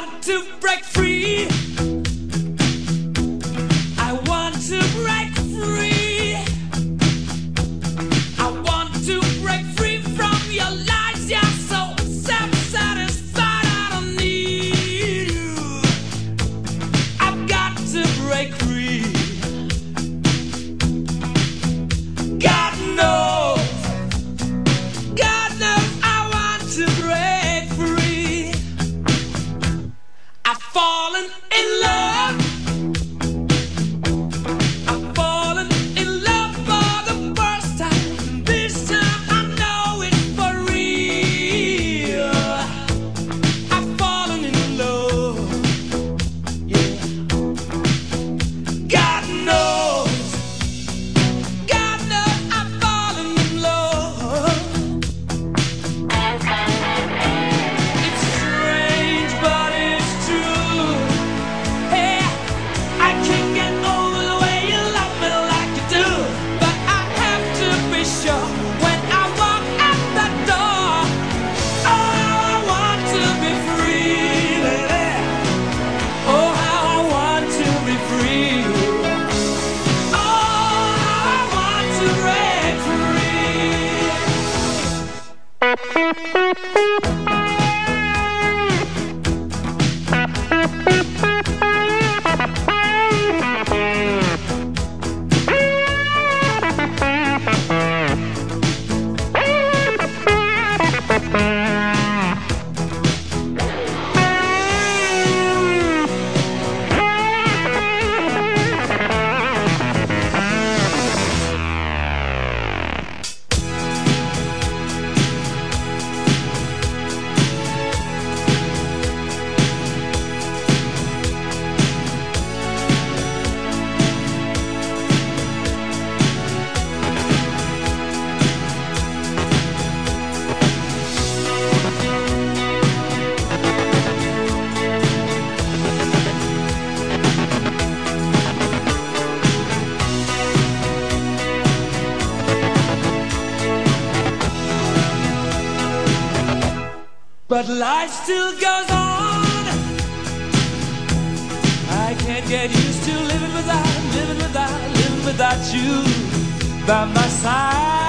want to break free. and true. Still goes on. I can't get used to living without, living without, living without you by my side.